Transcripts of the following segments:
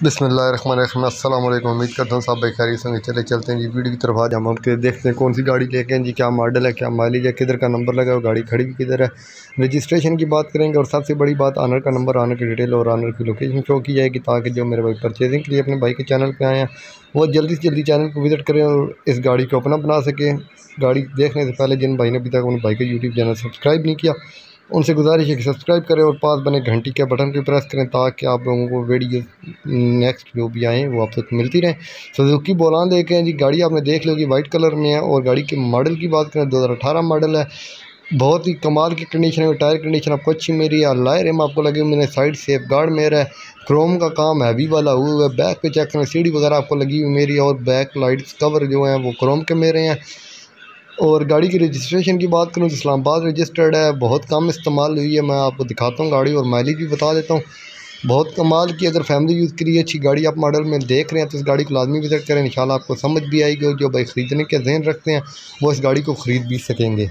बिसमीम अल्लाम उम्मीद करता हूँ भाई खैरी संग चले चलते हैं जी वीडियो की तरफ़। आज हम के देखते हैं कौन सी गाड़ी लेके हैं जी, क्या मॉडल है, क्या माइलेज है, किधर का नंबर लगा है गाड़ी खड़ी भी किधर है। रजिस्ट्रेशन की बात करेंगे, और सबसे बड़ी बात आनर का नंबर आनर की डिटेल और आनर की लोकेशन शो की जाएगी, ताकि जो मेरे भाई परचेजिंग के लिए अपने भाई के चैनल पर आए हैं, वो जल्दी से जल्दी चैनल को विज़िट करें और इस गाड़ी को अपना बना सकें। गाड़ी देखने से पहले जिन भाई ने अभी तक अपने भाई का यूट्यूब चैनल सब्सक्राइब नहीं किया उनसे गुजारिश है कि सब्सक्राइब करें और पास बने घंटी के बटन पर प्रेस करें ताकि आप लोगों को वीडियो नेक्स्ट जो भी आएँ वो आप तक मिलती रहें। सुजुकी बोलान देखे जी, गाड़ी आपने देख लो कि वाइट कलर में है और गाड़ी के मॉडल की बात करें, दो हज़ार अठारह मॉडल है। बहुत ही कमाल की कंडीशन है टायर कंडीशन आपको अच्छी मेरी है। लायर एम आपको लगे मैंने साइड सेफ़ गार्ड मेरा है क्रोम का काम हैवी वाला हुआ है बैक पे चेक करें, सीढ़ी वगैरह आपको लगी हुई मेरी और बैक लाइट्स कवर जो हैं, वो क्रोम के मेरे हैं। और गाड़ी की रजिस्ट्रेशन की बात करूँ, इस्लामाबाद रजिस्टर्ड है, बहुत कम इस्तेमाल हुई है, मैं आपको दिखाता हूँ गाड़ी और माइलेज भी बता देता हूँ। बहुत कमाल की अगर फैमिली यूज़ के लिए अच्छी गाड़ी आप मॉडल में देख रहे हैं तो इस गाड़ी को लाजमी विज़िट करें, इंशाल्लाह आपको समझ भी आएगी और जो भाई ख़रीदने के जहन रखते हैं, वो इस गाड़ी को ख़रीद भी सकेंगे।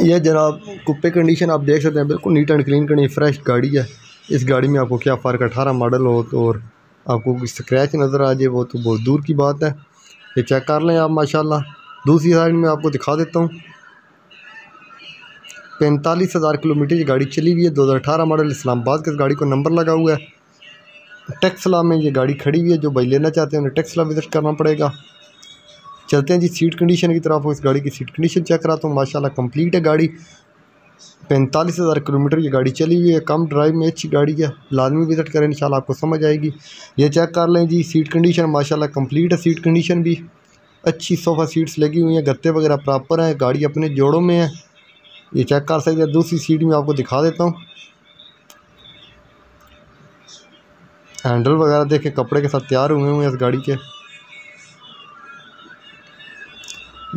यह जनाब कुप्पे कंडीशन आप देख सकते हैं, बिल्कुल नीट एंड क्लीन करनी फ्रेश गाड़ी है। इस गाड़ी में आपको क्या फ़र्क, अठारह मॉडल हो तो और आपको स्क्रैच नज़र आ जाए, वो तो बहुत दूर की बात है। ये चेक कर लें आप, माशाल्लाह। दूसरी साइड में आपको दिखा देता हूँ। पैंतालीस हज़ार किलोमीटर की गाड़ी चली हुई है, दो हज़ार अठारह मॉडल इस्लामाबाद के गाड़ी को नंबर लगा हुआ है। टैक्सला में ये गाड़ी खड़ी हुई है, जो भाई लेना चाहते हैं, उन्हें टेक्सला विज़िट करना पड़ेगा। चलते हैं जी, सीट कंडीशन की तरफ़, इस गाड़ी की सीट कंडीशन चेक कराता हूँ। माशाल्लाह कंप्लीट है गाड़ी। पैंतालीस हज़ार किलोमीटर की गाड़ी चली हुई है। कम ड्राइव में अच्छी गाड़ी है। लाजमी विज़िट करें, इंशाल्लाह आपको समझ आएगी। ये चेक कर लें जी, सीट कंडीशन, माशाल्लाह कंप्लीट है सीट कंडीशन भी। अच्छी सोफ़ा सीट्स लगी हुई हैं, गत्ते वगैरह प्रॉपर हैं, गाड़ी अपने जोड़ों में है। ये चेक कर सकते हैं। दूसरी सीट में आपको दिखा देता हूँ। हैंडल वगैरह देखे, कपड़े के साथ तैयार हुए हुए हैं इस गाड़ी के।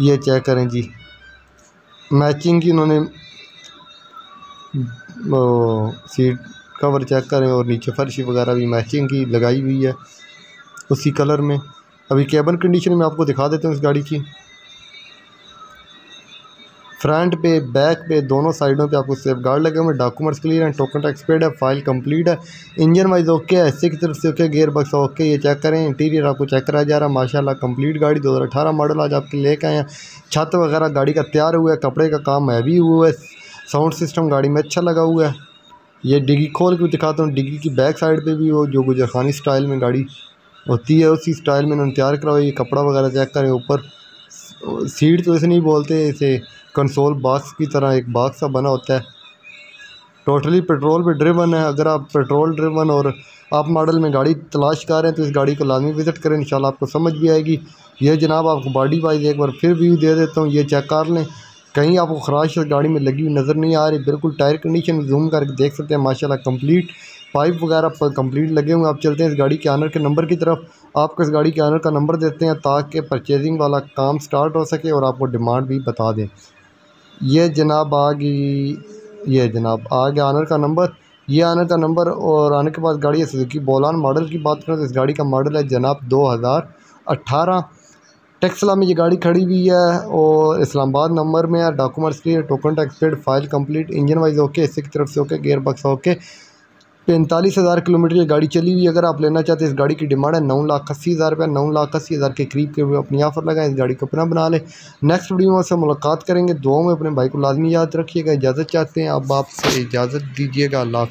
ये चेक करें जी। मैचिंग की उन्होंने सीट कवर चेक करें और नीचे फर्श वगैरह भी मैचिंग की लगाई हुई है उसी कलर में। अभी केबन कंडीशन में आपको दिखा देते हैं इस गाड़ी की। फ्रंट पे बैक पे, दोनों साइडों पे आपको सेफ़ गार्ड लगे हुए हैं डॉक्यूमेंट्स क्लियर हैं टोकन टैक्स पेड है फ़ाइल कंप्लीट है। इंजन वाइज ओके है एस की तरफ़ से ओके गेयर बक्स ओके ये चेक करें। इंटीरियर आपको चेक कराया जा रहा है, माशाल्लाह कंप्लीट गाड़ी 2018 मॉडल आज आपके लेके आए हैं। छत वगैरह गाड़ी का तैयार हुआ है, कपड़े का काम हैवी हुआ है। साउंड सिस्टम गाड़ी में अच्छा लगा हुआ है। ये डिग्गी खोल के दिखाता हूँ। डिग्गी की बैक साइड पे भी वो जो गुजरखानी स्टाइल में गाड़ी होती है, उसी स्टाइल में उन्होंने तैयार करा हुआ ये कपड़ा वगैरह चेक करें ऊपर। सीट तो ऐसे नहीं बोलते, इसे कंसोल बॉक्स की तरह एक बॉक्स सा बना होता है। टोटली पेट्रोल पे ड्रिवन है। अगर आप पेट्रोल ड्रिवन और आप मॉडल में गाड़ी तलाश कर रहे हैं तो इस गाड़ी को लाजमी विज़िट करें। इंशाल्लाह आपको समझ भी आएगी। ये जनाब, आपको बॉडी वाइज एक बार फिर व्यू दे देता हूँ। ये चेक कर लें। कहीं आपको खराश और गाड़ी में लगी हुई नज़र नहीं आ रही, बिल्कुल टायर कंडीशन जूम करके देख सकते हैं, माशाल्लाह कंप्लीट पाइप वगैरह पर कंप्लीट लगे हुए आप चलते हैं इस गाड़ी के आनर के नंबर की तरफ़। आपको इस गाड़ी के आनर का नंबर देते हैं ताकि परचेजिंग वाला काम स्टार्ट हो सके और आपको डिमांड भी बता दें। ये जनाब आ गई, ये जनाब आ गया आनर का नंबर। ये आनर का नंबर और आने के बाद गाड़ी है सुजुकी बोलान मॉडल की बात करें तो इस गाड़ी का मॉडल है जनाब दो हज़ार टेक्सला में ये गाड़ी खड़ी हुई है और इस्लामाबाद नंबर में है। Documents clear token tax paid, file complete, engine wise okay इसी की तरफ़ से ओके, गेयर बक्स ओके। पैंतालीस हज़ार किलोमीटर की गाड़ी चली हुई अगर आप लेना चाहते हैं, इस गाड़ी की डिमांड है नौ लाख अस्सी हज़ार रुपये। नौ लाख अस्सी हज़ार के करीब के अपनी ऑफ़र लगाएँ, इस गाड़ी को अपना बना लें। नेक्स्ट वीडियो में से मुलाकात करेंगे। दो में अपने भाई को लाजमी याद रखिएगा। इजाज़त चाहते हैं। अब आपसे इजाज़त दीजिएगा। अल्लाह